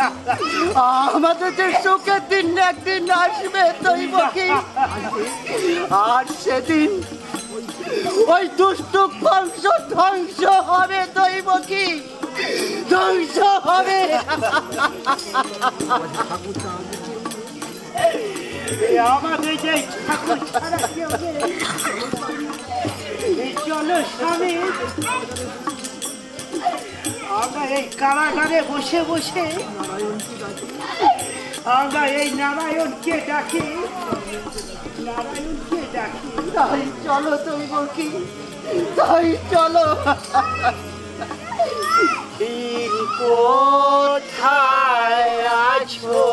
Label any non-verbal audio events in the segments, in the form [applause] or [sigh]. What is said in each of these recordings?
আমাদের যে সুখের দিন একদিন আসবে দৈব কি আর সেদিন ওই দুষ্ট বংশ ধ্বংস হবে দৈব কি ধ্বংস হবে। আমাদের যে ঠাকুর ছাড়া কেউ চলো স্বামী। এই কারাগারে বসে বসে আমরা এই নারায়ণকে ডাকি। নারায়ণকে ডাকি। তাই চলো দৈব কি তাই চলো। কোথায় আছো?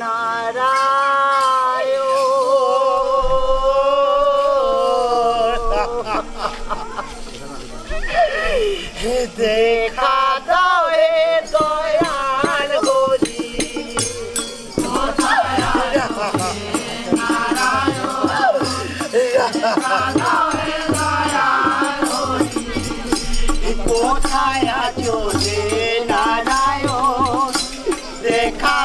নারায়ণ। দেখা দাও হে দয়াল হরি কোথায় আছো হে নারায়ণ দেখা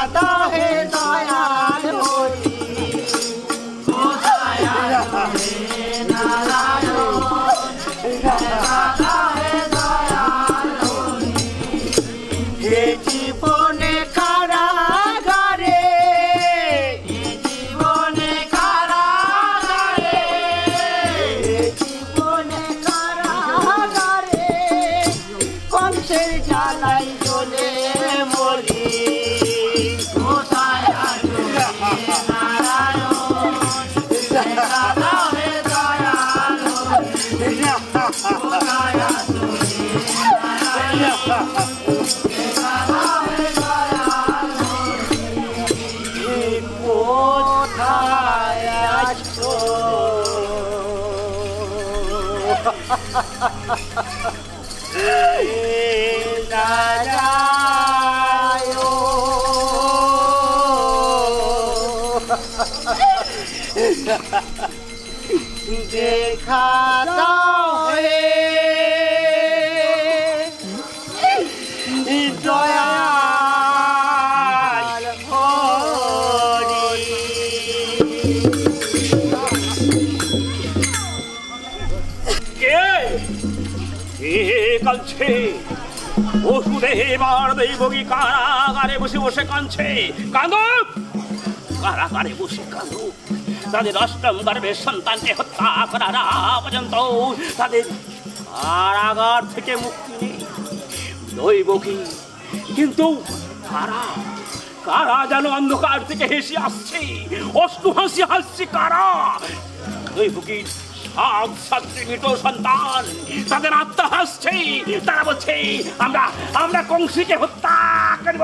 নারায়ণ কোথায় আছো দেখা দাও হে কে কাঁদছে বসুদেবার দৈবকী কারাগারে বসে বসে কাঁদছে। কাঁদুক কারাগারে বসে কাঁদুক তাদের অষ্টম গর্ভের সন্তানকে হত্যা করার পর্যন্ত তাদের কারাগার থেকে মুক্তি নেই। দৈবকী কিন্তু কারা? কারা যেন অন্ধকার থেকে হেসে আসছে? অষ্টু হাসি হাসছে কারা? দৈবকীর সাত সাতটি মৃত সন্তান। তাদের আত্মা হাসছে, তারা বলছে, আমরা আমরা কংসীকে হত্যা করব,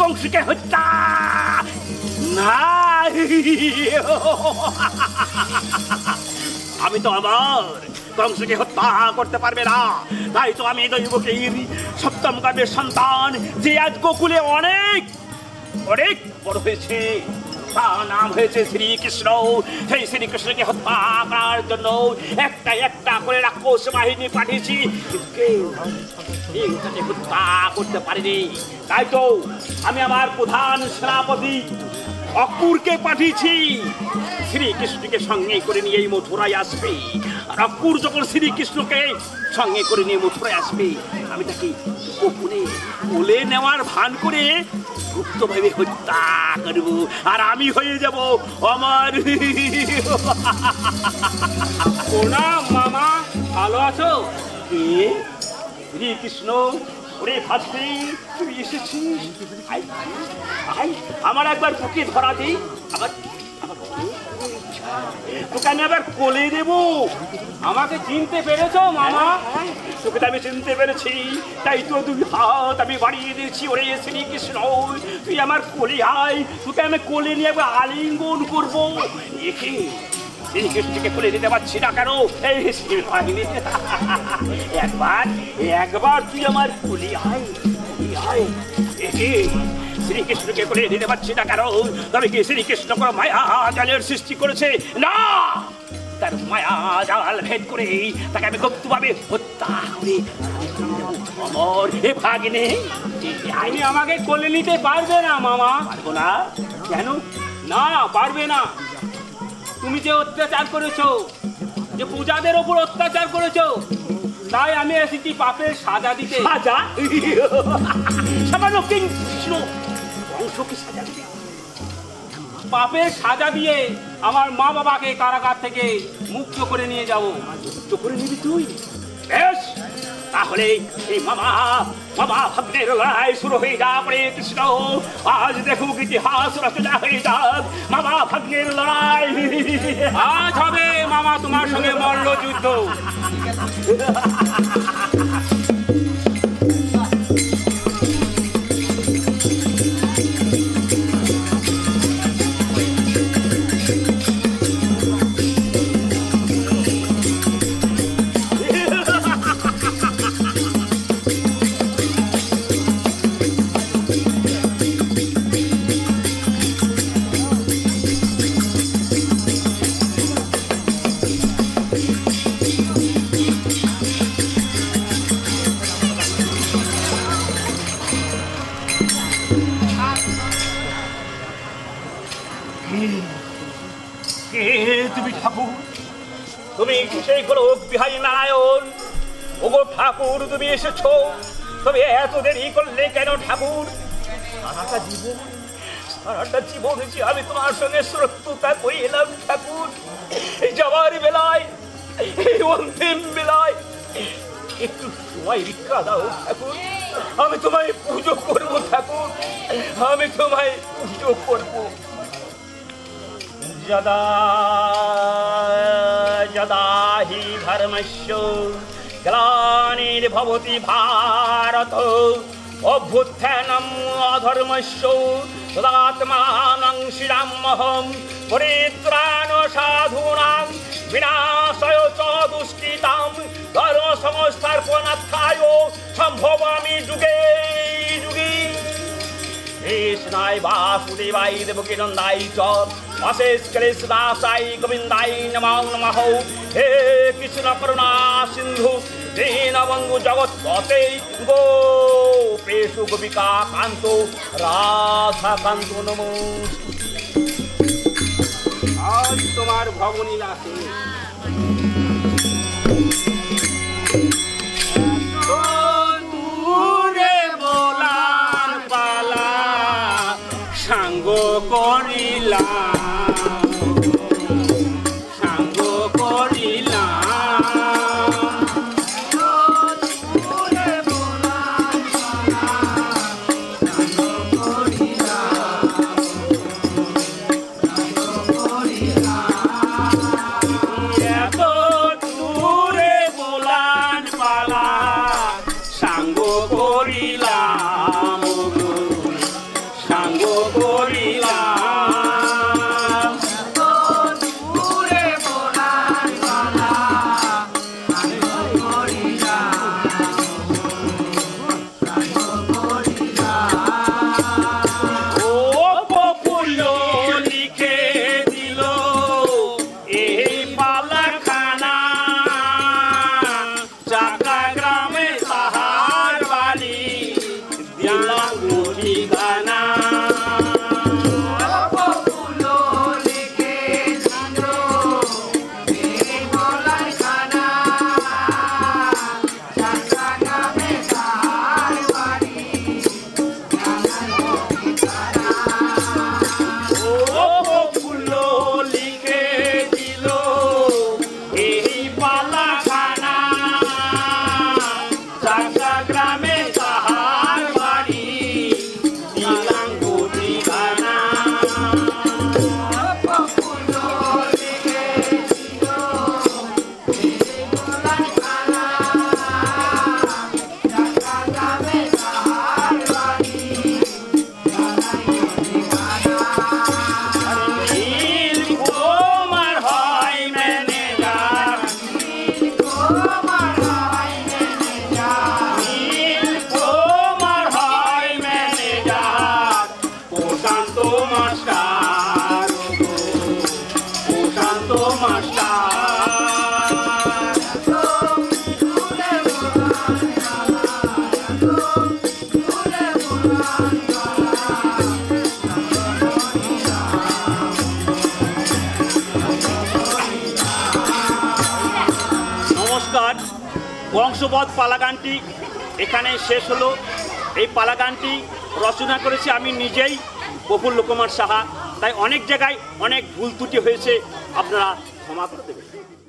কংসীকে হত্যা না আমি তো আমার কংসকে হত্যা করতে পারবে না। তাই তো আমি দৈবকীর সপ্তম কাব্যের সন্তান, যে আজ গোকুলে অনেক অনেক বড় হয়েছে। তার নাম হয়েছে শ্রীকৃষ্ণ। সেই শ্রীকৃষ্ণকে হত্যা করার জন্য একটা একটা করে রাক্ষস বাহিনী পাঠিয়েছি। হত্যা করতে পারিনি। তাই তো আমি আমার প্রধান সেনাপতি অকুরকে পাঠিয়েছি। শ্রীকৃষ্ণকে সঙ্গে করে নিয়ে এই মথুরায় আসবে। আর অকুর যখন শ্রীকৃষ্ণকে সঙ্গে করে নিয়ে মথুরায় আসবে আমি তাকে গোপনে কোলে নেওয়ার ভান করে গুপ্তভাবে হত্যা করব। আর আমি হয়ে যাব আমার প্রণাম মামা। ভালো আছো? কে? শ্রীকৃষ্ণ। ওরে ভাবছি তুই এসেছিস? আমার একবার বুকে ধরা দিই আবার তোকে আমি আবার কোলে দেবো। আমাকে চিনতে পেরেছ, মামা? তোকে তো আমি চিনতে পেরেছি। তাই তো দুই হাত আমি বাড়িয়ে দিয়েছি, ওরে শ্রীকৃষ্ণ। তুই আমার কোলে আয়, তোকে আমি কোলে নিয়ে একবার আলিঙ্গন করব। একে শ্রীকৃষ্ণকে কোলে দিতে পারছি না কেন? এই হয়নি একবার একবার তুই আমার কোলে আয় আয়। শ্রীকৃষ্ণকে কোলে দিতে পারছি না কেন? তবে কি শ্রীকৃষ্ণ কোনো মায়া জালের সৃষ্টি করেছে? না! তার মায়া জাল ভেদ করে তাকে আমি গুপ্তভাবে হত্যা করে অমর এ ভাগিনে। তুমি আমাকে কোলে নিতে পারবে না মামা। পারব না? কেন? না পারবে না। তুমি যে অত্যাচার করেছ যে পূজাদের ওপর অত্যাচার করেছ তাই আমি এসেছি পাপের সাজা দিতে। সাজা? সামান্য কৃষ্ণ বংশকে সাজা দিতে। পাপের সাজা দিয়ে আমার মা বাবাকে কারাগার থেকে মুক্ত করে নিয়ে যাব। তো করে নিবি তুই? বেশ! তাহলে এই মামা মামা ভাগ্নের লড়াই শুরু হয়ে যা পরে কৃষ্ণ। আজ দেখুক ইতিহাস রচনা হয়ে যাক মামা ভাগ্নের লড়াই। আজ হবে মামা তোমার সঙ্গে মল্ল যুদ্ধ [laughs] তুমি ঠাকুর? তুমি সেই গোলক বিহারী নারায়ণ? ওগো ঠাকুর, তুমি এসেছ। তবে এত দেরি করলে কেন ঠাকুর? আমি তোমার সঙ্গে শত্রুতা করে এলাম ঠাকুর। এই যাওয়ার বেলায়, একটু সময় ভিক্ষা দাও ঠাকুর। আমি তোমায় পুজো করব ঠাকুর। আমি তোমায় পুজো করব। যদা যদা হি ধর্মস্য গ্লানির্ভবতি ভারত অভ্যুত্থানম অধর্মস্য তদাত্মানং শ্রীরামহম পরিত্রাণ সাধূনাং বিনাশয় চ দুষ্কৃতাম ধর্ম সংস্থাপনার্থায় সম্ভবামি যুগে কৃষ্ণায় বাসুদেবাই দেবকী নন্দাই চ। অশেষ কৃষ্ণদাসাই গোবিন্দাই নমো নমঃ হে কৃষ্ণ করুণা সিন্ধু দীনবন্ধু জগৎপতে গো প্রেষু গোপিকা কান্ত রাধা কান্ত নমো। আজ তোমার ভবনী লাসে কংসবধ পালাগানটি এখানে শেষ হলো। এই পালাগানটি রচনা করেছি আমি নিজেই প্রফুল্ল কুমার সাহা। তাই অনেক জায়গায় অনেক ভুল ত্রুটি হয়েছে, আপনারা ক্ষমা করতে দেবেন।